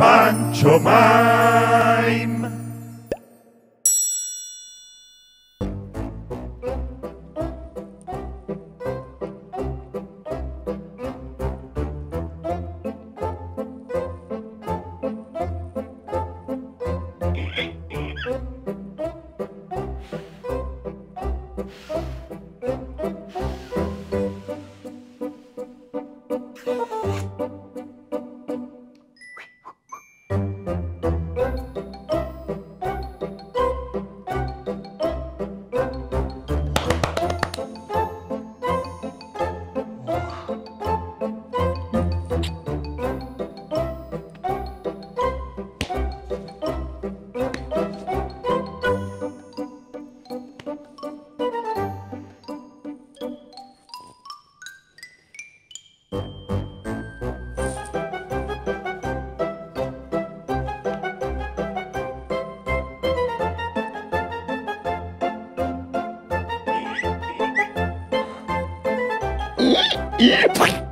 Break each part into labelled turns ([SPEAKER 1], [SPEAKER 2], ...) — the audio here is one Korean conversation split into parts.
[SPEAKER 1] Pancho Mime.
[SPEAKER 2] いい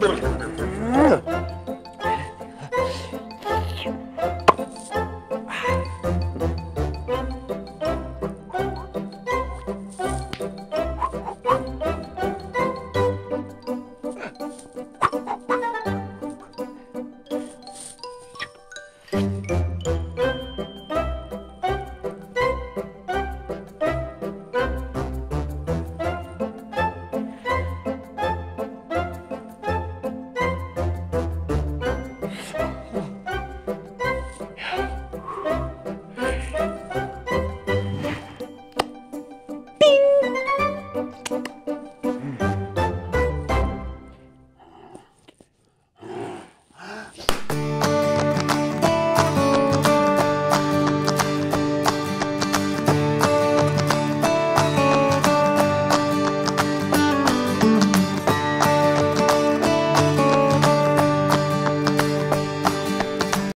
[SPEAKER 3] Thank mm -hmm. you.